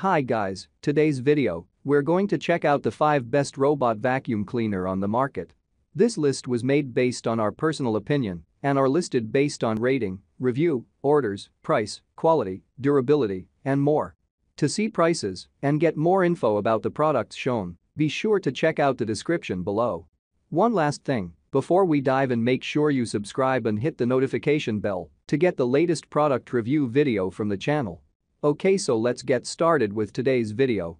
Hi guys, today's video, we're going to check out the 5 best robot vacuum cleaner on the market. This list was made based on our personal opinion and are listed based on rating, review, orders, price, quality, durability, and more. To see prices and get more info about the products shown, be sure to check out the description below. One last thing, before we dive in make sure you subscribe and hit the notification bell to get the latest product review video from the channel. Okay so let's get started with today's video.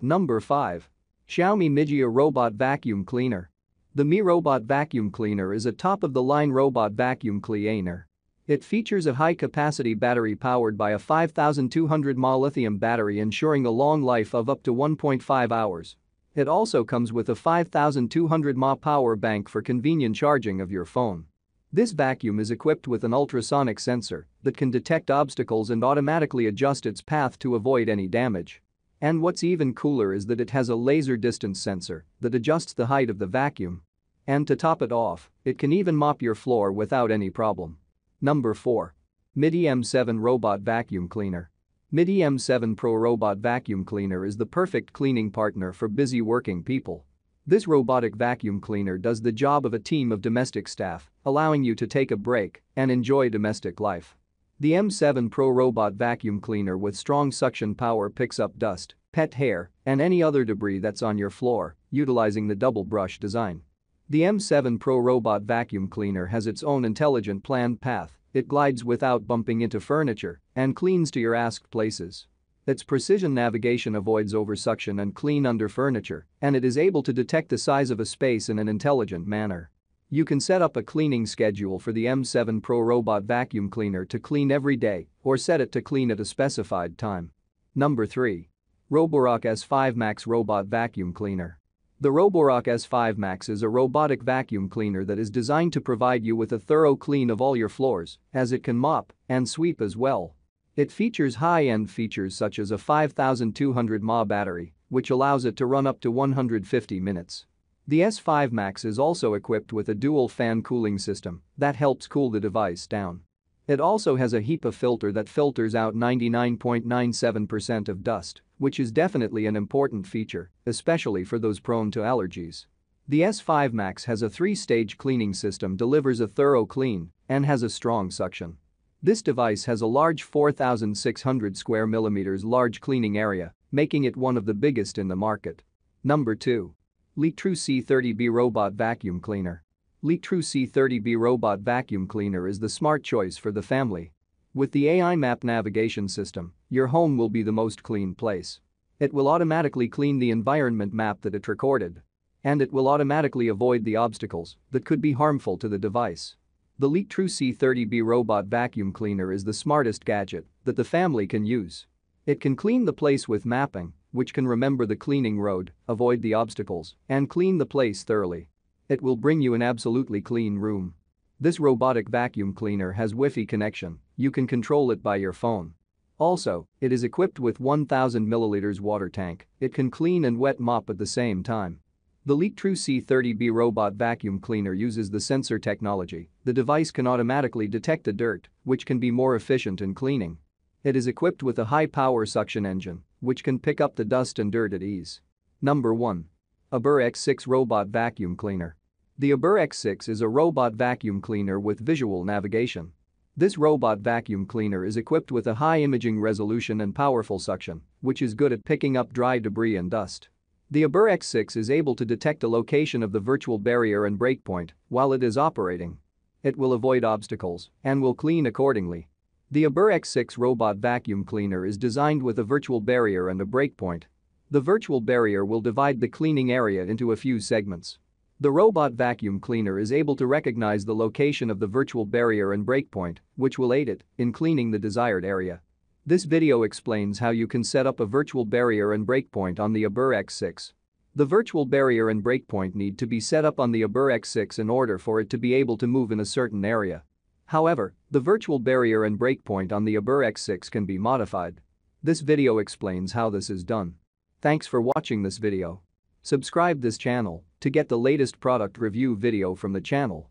Number 5. Xiaomi Mijia Robot Vacuum Cleaner. The Mi Robot Vacuum Cleaner is a top-of-the-line robot vacuum cleaner. It features a high-capacity battery powered by a 5200 mAh lithium battery ensuring a long life of up to 1.5 hours. It also comes with a 5200 mAh power bank for convenient charging of your phone. This vacuum is equipped with an ultrasonic sensor that can detect obstacles and automatically adjust its path to avoid any damage. And what's even cooler is that it has a laser distance sensor that adjusts the height of the vacuum. And to top it off, it can even mop your floor without any problem. Number 4. Midea M7 Robot Vacuum Cleaner. Midea M7 Pro Robot Vacuum Cleaner is the perfect cleaning partner for busy working people. This robotic vacuum cleaner does the job of a team of domestic staff, allowing you to take a break and enjoy domestic life. The M7 Pro Robot Vacuum Cleaner with strong suction power picks up dust, pet hair, and any other debris that's on your floor, utilizing the double brush design. The M7 Pro Robot Vacuum Cleaner has its own intelligent planned path, it glides without bumping into furniture and cleans to your asked places. Its precision navigation avoids oversuction and clean under furniture, and it is able to detect the size of a space in an intelligent manner. You can set up a cleaning schedule for the M7 Pro Robot Vacuum Cleaner to clean every day or set it to clean at a specified time. Number 3. Roborock S5 Max Robot Vacuum Cleaner. The Roborock S5 Max is a robotic vacuum cleaner that is designed to provide you with a thorough clean of all your floors, as it can mop and sweep as well. It features high-end features such as a 5200 mAh battery, which allows it to run up to 150 minutes. The S5 Max is also equipped with a dual fan cooling system that helps cool the device down. It also has a HEPA filter that filters out 99.97% of dust, which is definitely an important feature, especially for those prone to allergies. The S5 Max has a three-stage cleaning system delivers a thorough clean and has a strong suction. This device has a large 4,600 square millimeters large cleaning area, making it one of the biggest in the market. Number 2. LIECTROUX C30B Robot Vacuum Cleaner. LIECTROUX C30B Robot Vacuum Cleaner is the smart choice for the family. With the AI Map navigation system, your home will be the most clean place. It will automatically clean the environment map that it recorded. And it will automatically avoid the obstacles that could be harmful to the device. The LIECTROUX C30B robot vacuum cleaner is the smartest gadget that the family can use. It can clean the place with mapping, which can remember the cleaning road, avoid the obstacles, and clean the place thoroughly. It will bring you an absolutely clean room. This robotic vacuum cleaner has Wi-Fi connection, you can control it by your phone. Also, it is equipped with 1000 milliliters water tank, it can clean and wet mop at the same time. The LIECTROUX C30B robot vacuum cleaner uses the sensor technology. The device can automatically detect the dirt, which can be more efficient in cleaning. It is equipped with a high-power suction engine, which can pick up the dust and dirt at ease. Number 1. ABIR X6 Robot Vacuum Cleaner. The ABIR X6 is a robot vacuum cleaner with visual navigation. This robot vacuum cleaner is equipped with a high imaging resolution and powerful suction, which is good at picking up dry debris and dust. The ABIR X6 is able to detect the location of the virtual barrier and breakpoint while it is operating. It will avoid obstacles and will clean accordingly. The ABIR X6 robot vacuum cleaner is designed with a virtual barrier and a breakpoint. The virtual barrier will divide the cleaning area into a few segments. The robot vacuum cleaner is able to recognize the location of the virtual barrier and breakpoint, which will aid it in cleaning the desired area. This video explains how you can set up a virtual barrier and breakpoint on the ABIR X6. The virtual barrier and breakpoint need to be set up on the ABIR X6 in order for it to be able to move in a certain area. However, the virtual barrier and breakpoint on the ABIR X6 can be modified. This video explains how this is done. Thanks for watching this video. Subscribe this channel to get the latest product review video from the channel.